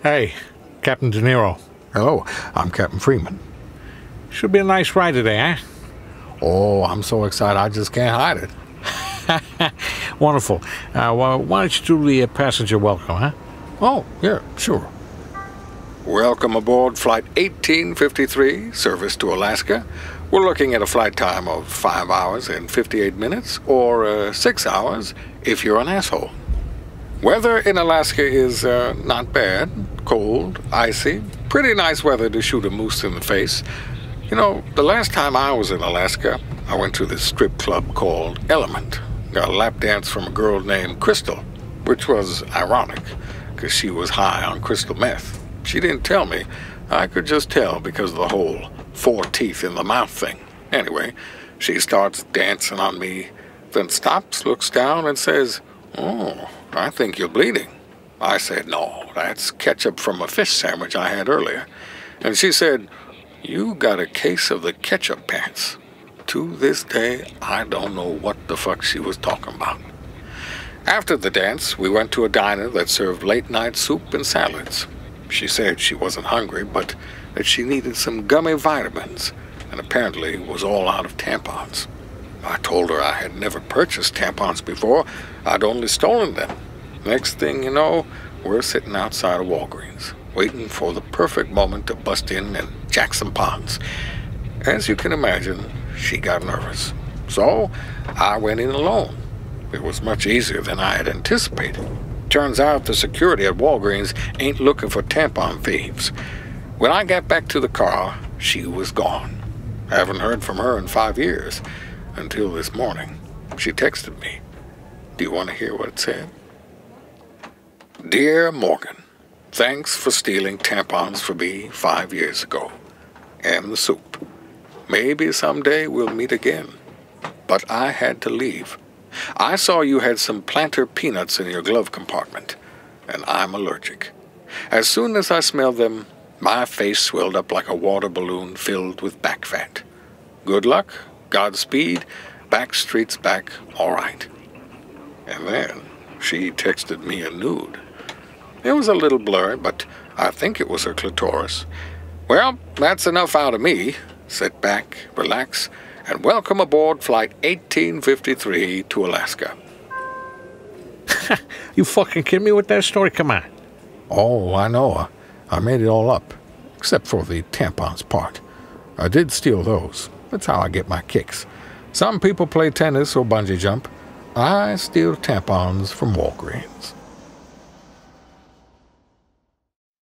Hey, Captain De Niro. Hello, I'm Captain Freeman. Should be a nice ride today, eh? Oh, I'm so excited I just can't hide it. Wonderful. Uh, well, why don't you do the uh, passenger welcome, huh? Oh, yeah, sure. Welcome aboard Flight 1853, service to Alaska. We're looking at a flight time of 5 hours and 58 minutes, or uh, 6 hours if you're an asshole. Weather in Alaska is uh, not bad. Cold, icy, pretty nice weather to shoot a moose in the face. You know, the last time I was in Alaska, I went to this strip club called Element. Got a lap dance from a girl named Crystal, which was ironic, because she was high on crystal meth. She didn't tell me. I could just tell because of the whole four teeth in the mouth thing. Anyway, she starts dancing on me, then stops, looks down, and says, Oh, I think you're bleeding. I said, No, that's ketchup from a fish sandwich I had earlier. And she said, You got a case of the ketchup pants. To this day, I don't know what the fuck she was talking about. After the dance, we went to a diner that served late night soup and salads. She said she wasn't hungry, but that she needed some gummy vitamins, and apparently was all out of tampons. I told her I had never purchased tampons before, I'd only stolen them. Next thing you know, we're sitting outside of Walgreens, waiting for the perfect moment to bust in and jack some ponds. As you can imagine, she got nervous. So I went in alone. It was much easier than I had anticipated. Turns out the security at Walgreens ain't looking for tampon thieves. When I got back to the car, she was gone. Haven't heard from her in five years. Until this morning. She texted me. Do you want to hear what it said? Dear Morgan, thanks for stealing tampons for me five years ago. And the soup. Maybe someday we'll meet again. But I had to leave. I saw you had some planter peanuts in your glove compartment, and I'm allergic. As soon as I smelled them, my face swelled up like a water balloon filled with back fat. Good luck, Godspeed, Backstreet's back, all right. And then she texted me a nude. It was a little blurred, but I think it was her clitoris. Well, that's enough out of me. Sit back, relax, and welcome aboard Flight 1853 to Alaska. you fucking kidding me with that story? Come on. Oh, I know. I made it all up, except for the tampons part. I did steal those. That's how I get my kicks. Some people play tennis or bungee jump. I steal tampons from Walgreens.